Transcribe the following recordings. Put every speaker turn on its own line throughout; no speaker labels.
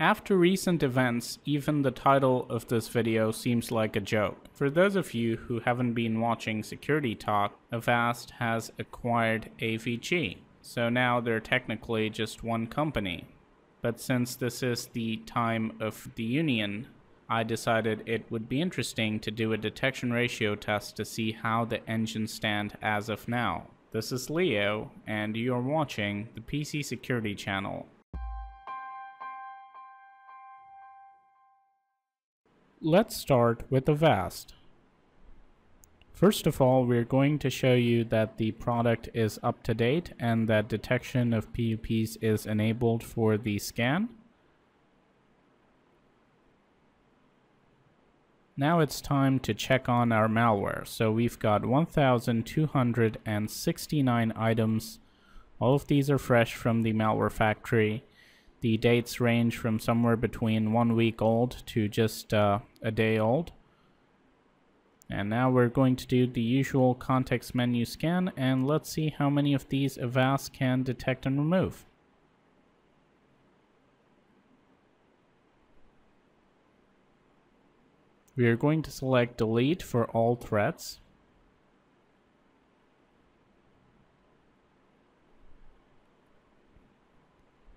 After recent events, even the title of this video seems like a joke. For those of you who haven't been watching Security Talk, Avast has acquired AVG. So now they're technically just one company. But since this is the time of the union, I decided it would be interesting to do a detection ratio test to see how the engines stand as of now. This is Leo, and you're watching the PC Security channel. Let's start with Avast. First of all, we're going to show you that the product is up to date and that detection of PUPs is enabled for the scan. Now it's time to check on our malware. So we've got 1,269 items. All of these are fresh from the malware factory. The dates range from somewhere between one week old to just uh, a day old. And now we're going to do the usual context menu scan and let's see how many of these Avast can detect and remove. We are going to select delete for all threats.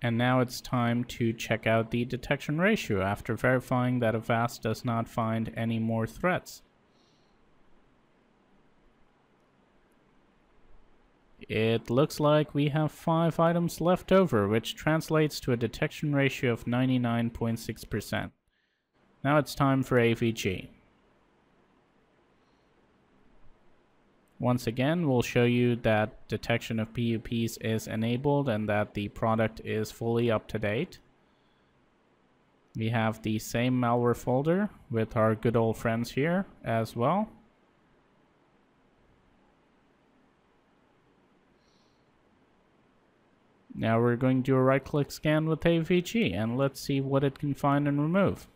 And now it's time to check out the detection ratio after verifying that Avast does not find any more threats. It looks like we have 5 items left over, which translates to a detection ratio of 99.6%. Now it's time for AVG. Once again, we'll show you that detection of PUPs is enabled and that the product is fully up to date. We have the same malware folder with our good old friends here as well. Now we're going to do a right click scan with AVG and let's see what it can find and remove.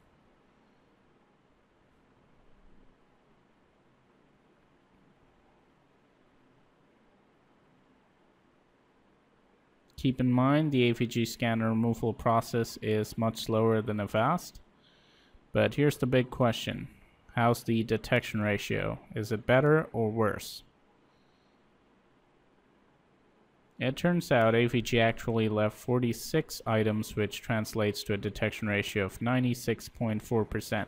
Keep in mind the AVG scanner removal process is much slower than Avast. But here's the big question. How's the detection ratio? Is it better or worse? It turns out AVG actually left 46 items which translates to a detection ratio of 96.4%.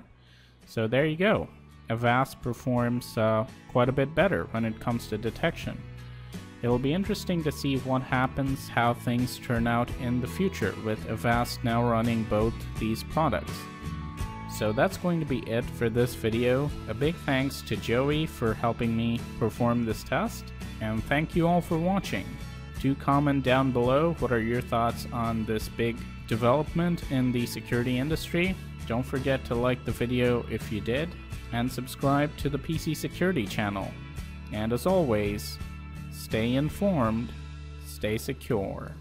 So there you go. Avast performs uh, quite a bit better when it comes to detection. It will be interesting to see what happens, how things turn out in the future with Avast now running both these products. So that's going to be it for this video. A big thanks to Joey for helping me perform this test, and thank you all for watching. Do comment down below what are your thoughts on this big development in the security industry. Don't forget to like the video if you did, and subscribe to the PC Security channel. And as always, Stay informed, stay secure.